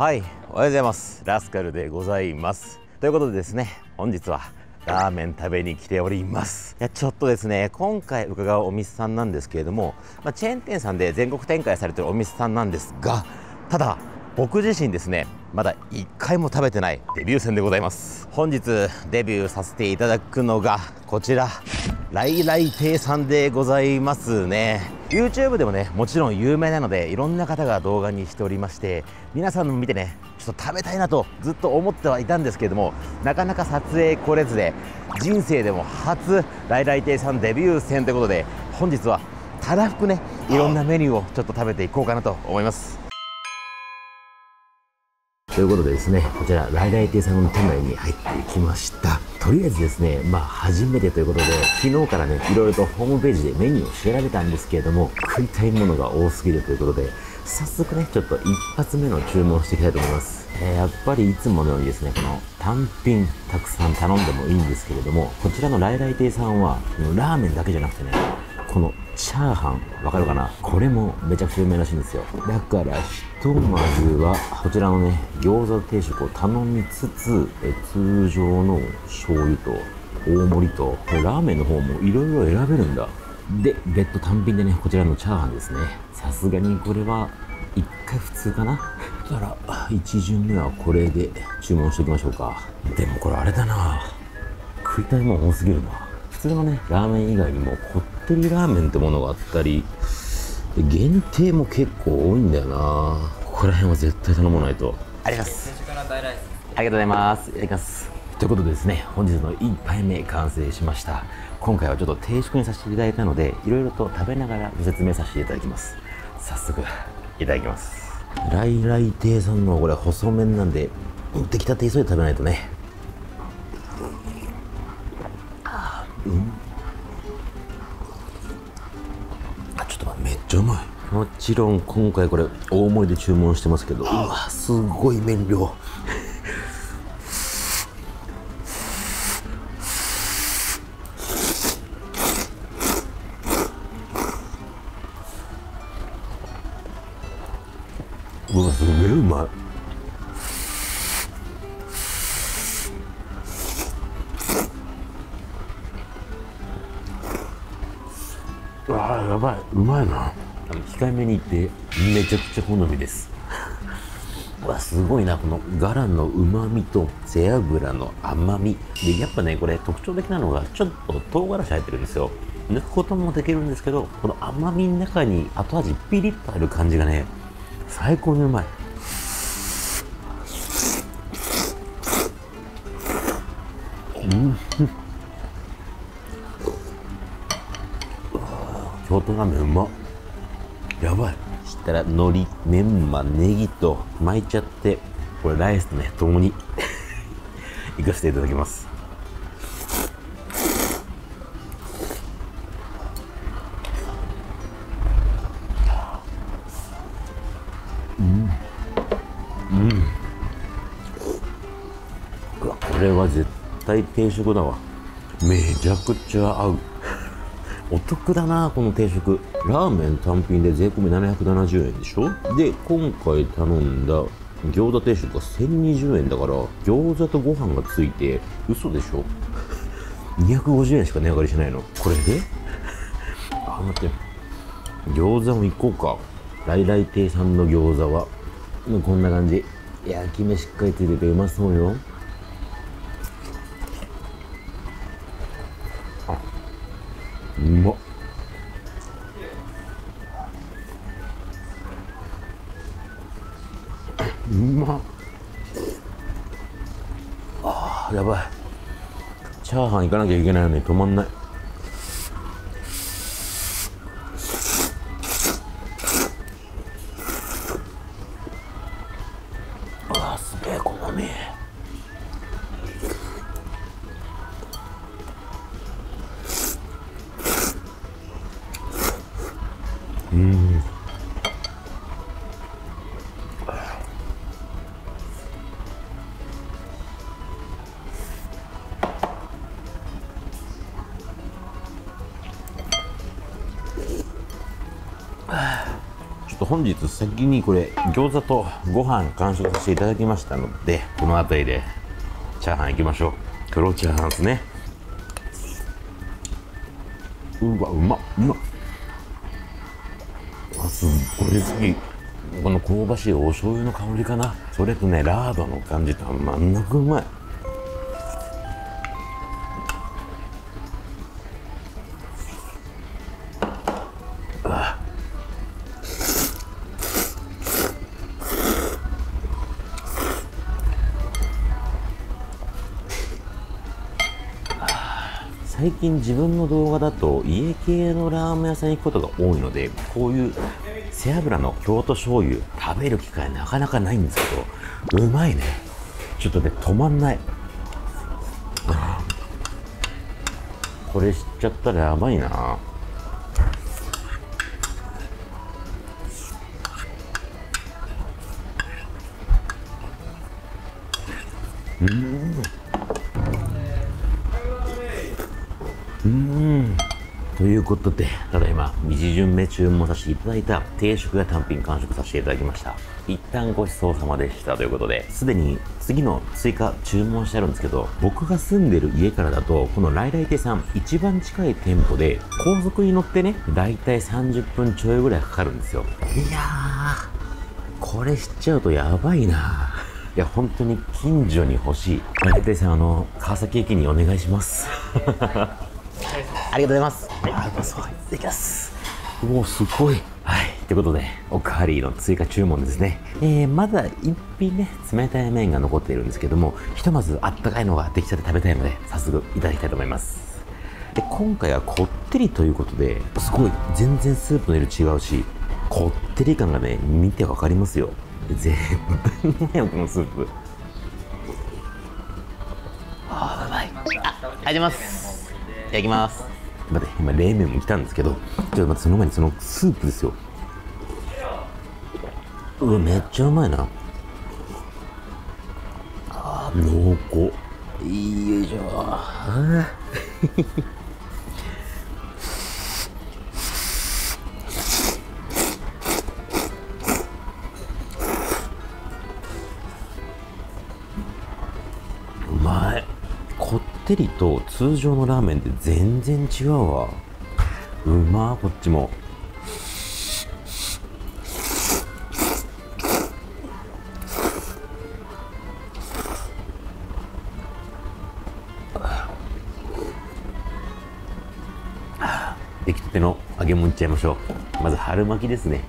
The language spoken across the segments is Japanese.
はいおはようございます。ラスカルでございます。ということでですね本日はラーメン食べに来ております。いやちょっとですね今回伺うお店さんなんですけれども、まあ、チェーン店さんで全国展開されてるお店さんなんですがただ僕自身ですねまだ1回も食べてないデビュー戦でございます。本日デビューさせていただくのがこちら。来来亭さんでございますね YouTube でもねもちろん有名なのでいろんな方が動画にしておりまして皆さんの見てねちょっと食べたいなとずっと思ってはいたんですけれどもなかなか撮影来れずで人生でも初来来亭さんデビュー戦ということで本日はたらふくねいろんなメニューをちょっと食べていこうかなと思いますということでですね、こちら、来来亭さんの店内に入っていきました。とりあえずですね、まあ、初めてということで、昨日からね、いろいろとホームページでメニューを調べたんですけれども、食いたいものが多すぎるということで、早速ね、ちょっと一発目の注文をしていきたいと思います。えー、やっぱりいつものようにですね、この単品たくさん頼んでもいいんですけれども、こちらの来来亭さんは、ラーメンだけじゃなくてね、このチャーハンわかるかな？これもめちゃくちゃ有名らしいんですよ。だからひとまずはこちらのね餃子定食を頼みつつえ通常の醤油と大盛りとラーメンの方もいろいろ選べるんだ。で別途単品でねこちらのチャーハンですね。さすがにこれは1回普通かな？だから1巡目はこれで注文しておきましょうか。でもこれあれだな。食いたいもん多すぎるな。普通のねラーメン以外にもこっラーメンってものがあったり限定も結構多いんだよな。ここら辺は絶対頼まないと。ありがとうございます。ありがとうございます。いただきますということでですね本日の1杯目完成しました。今回はちょっと定食にさせていただいたのでいろいろと食べながらご説明させていただきます。早速いただきます。来来亭さんのこれ細麺なんで出来たて急いで食べないとね。うんうまいもちろん今回これ大盛りで注文してますけど。うわすごい麺量。うわすげえうまい。あやばい。うまいな控えめに言ってめちゃくちゃ好みです。わすごいなこのガラのうまみと背脂の甘み。でやっぱねこれ特徴的なのがちょっと唐辛子入ってるんですよ。抜くこともできるんですけどこの甘みの中に後味ピリッとある感じがね最高にうまい。うん。京都ラーメンうまやばい。そしたら海苔メンマネギと巻いちゃってこれライスとね共に いかせていただきます。うん。うん。これは絶対定食だわ。めちゃくちゃ合う。お得だなこの定食。ラーメン単品で税込み770円でしょ？で今回頼んだ餃子定食が1020円だから餃子とご飯がついて嘘でしょ？250円しか値上がりしないの。これで？あ待って。餃子も行こうか。来来亭さんの餃子は。こんな感じ。焼き目しっかりついててうまそうよ。うまっ。うまっ。あやばい。チャーハン行かなきゃいけないのに止まんない。うん。ちょっと本日先にこれ餃子とご飯完食させていただきましたのでこの辺りでチャーハンいきましょう。黒チャーハンですね。うわうまっうまっ。すっごい好き。この香ばしいお醤油の香りかな。それとねラードの感じと真ん中うまい。最近自分の動画だと家系のラーメン屋さんに行くことが多いのでこういう背脂の京都醤油食べる機会なかなかないんですけどうまいね。ちょっとね止まんない。これ知っちゃったらやばいな。うんということで、ただいま、2時順目注文させていただいた定食や単品完食させていただきました。一旦ごちそうさまでしたということで、すでに次の追加注文してあるんですけど、僕が住んでる家からだと、この来来亭さん、一番近い店舗で、高速に乗ってね、だいたい30分ちょいぐらいかかるんですよ。いやー、これ知っちゃうとやばいな。いや、本当に近所に欲しい。来来亭さん、あの、川崎駅にお願いします。ありがとうございます。はい、ありがとうございます。いただきます。おお、すごい。はい。ということで、おかわりの追加注文ですね。えー、まだ一品ね、冷たい麺が残っているんですけども、ひとまずあったかいのができたて食べたいので、早速いただきたいと思います。で、今回はこってりということで、すごい、全然スープの色違うし、こってり感がね、見てわかりますよ。絶対うまいよ、このスープ。あー、うまい。あ、ありがとうございます。いただきます。待って、今、冷麺も来たんですけど、ちょっと待って、その前にそのスープですよ。うわ、めっちゃうまいな。あー、濃厚。よいしょ。てりと通常のラーメンって全然違うわ。うまーこっちも。出来たての揚げ物いっちゃいましょう。まず春巻きですね。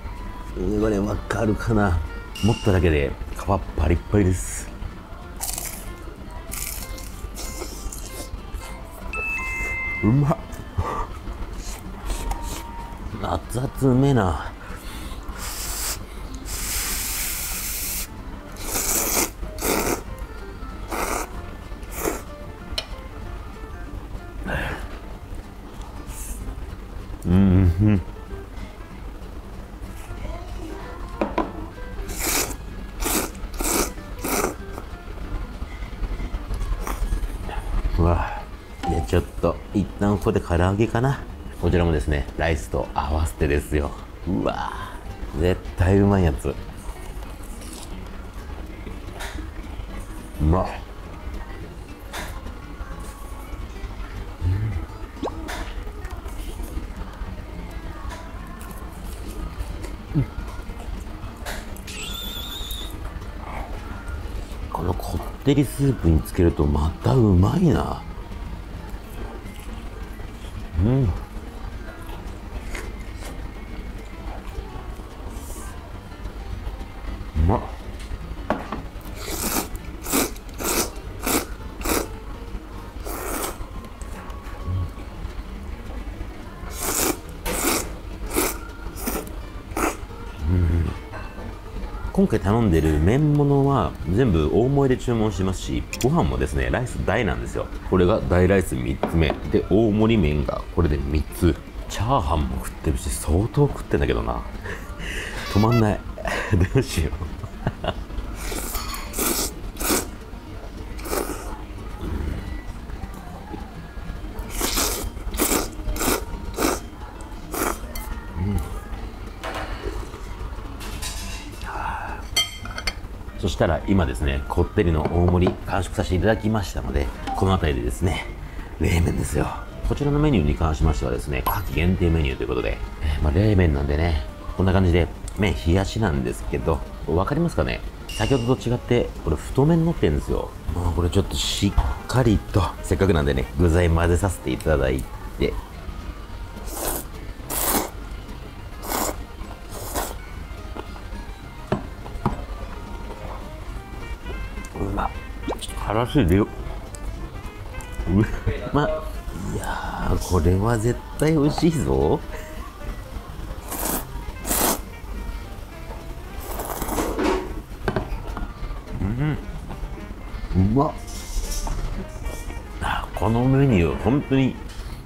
うんこれわかるかな。持っただけで皮パリッパリですうまっ。熱々うめえな。うちょっと一旦ここで唐揚げかな。こちらもですねライスと合わせてですよ。うわ絶対うまいやつ。うまっ。このこってりスープにつけるとまたうまいな。今回頼んでる麺物は全部大盛りで注文しますしご飯もですねライス大なんですよ。これが大ライス3つ目。で大盛り麺がこれで3つ。チャーハンも食ってるし相当食ってんだけどな。止まんない。どうしよう。うん。そしたら今ですね、こってりの大盛り完食させていただきましたので、この辺りでですね、冷麺ですよ。こちらのメニューに関しましてはですね、夏季限定メニューということで、えーまあ、冷麺なんでね、こんな感じで、麺冷やしなんですけど、わかりますかね？先ほどと違って、これ太麺に乗ってるんですよ。まあこれちょっとしっかりと、せっかくなんでね、具材混ぜさせていただいて、らしでよ。うま。いや、これは絶対美味しいぞ。うんうまっこのメニュー本当に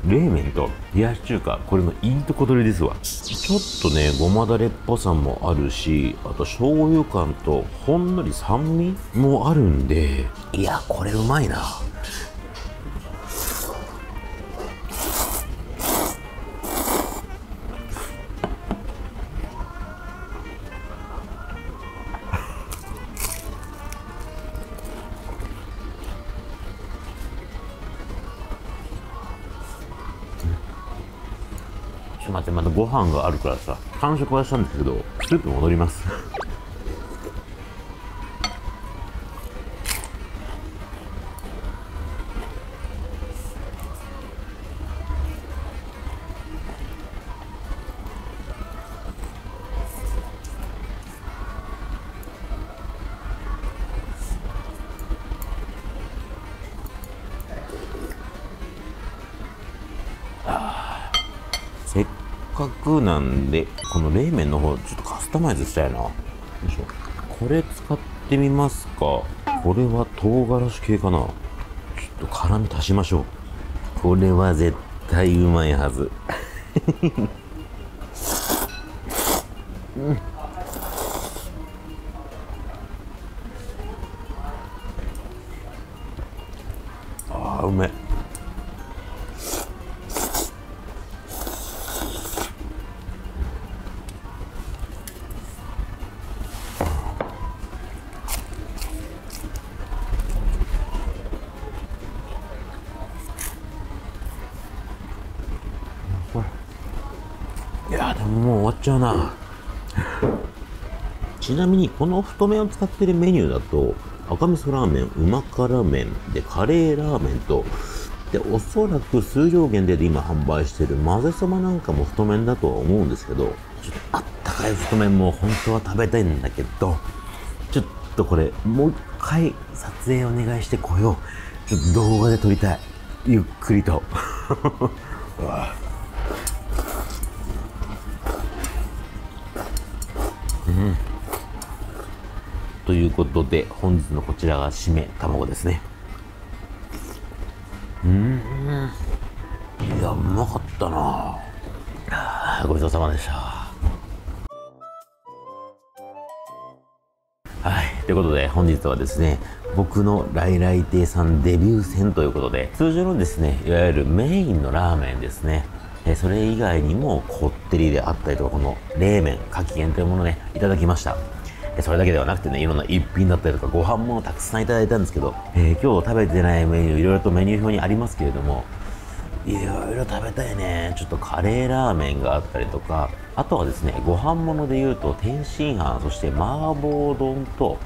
冷麺と冷やし中華これのいいとこ取りですわ。ちょっとねごまだれっぽさもあるしあと醤油感とほんのり酸味もあるんでいやこれうまいな。ちょっと待ってまたご飯があるからさ完食はしたんですけどスープ戻ります。っかくなんでこの冷麺の方ちょっとカスタマイズしたいな。よいしょ。これ使ってみますか。これは唐辛子系かな。ちょっと辛み足しましょう。これは絶対うまいはず。うん。あーうめちゃうなちなみにこの太麺を使ってるメニューだと赤味噌ラーメンうま辛麺でカレーラーメンとでおそらく数量限定で今販売してる混ぜそばなんかも太麺だとは思うんですけどちょっとあったかい太麺も本当は食べたいんだけどちょっとこれもう一回撮影お願いしてこよう。ちょっと動画で撮りたい。ゆっくりと。うわということで本日のこちらが締め卵ですね。うん。いやうまかったな。あーごちそうさまでした。はい。ということで本日はですね僕の来来亭さんデビュー戦ということで通常のですねいわゆるメインのラーメンですね。えそれ以外にもこってりであったりとかこの冷麺夏季限定のものねいただきました。それだけではなくてねいろんな一品だったりとかご飯もたくさんいただいたんですけど、えー今日食べてないメニューいろいろとメニュー表にありますけれどもいろいろ食べたいね。ちょっとカレーラーメンがあったりとかあとはですねご飯物で言うと天津飯そして麻婆丼と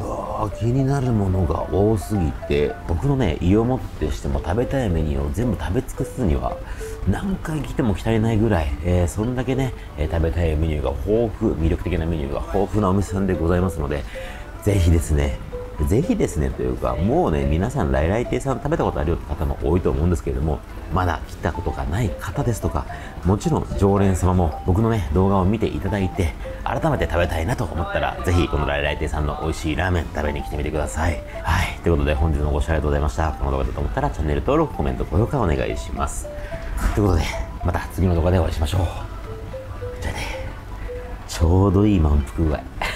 うわ気になるものが多すぎて僕のね胃をもってしても食べたいメニューを全部食べ尽くすには何回来ても来足りないぐらい、えーそんだけね、えー食べたいメニューが豊富魅力的なメニューが豊富なお店さんでございますのでぜひですねぜひですねというかもうね皆さん来来亭さん食べたことあるよって方も多いと思うんですけれどもまだ来たことがない方ですとかもちろん常連様も僕のね動画を見ていただいて改めて食べたいなと思ったらぜひこの来来亭さんの美味しいラーメン食べに来てみてください。はいということで本日のご視聴ありがとうございました。この動画だと思ったらチャンネル登録コメント高評価お願いします。ということでまた次の動画でお会いしましょう。じゃあねちょうどいい満腹具合。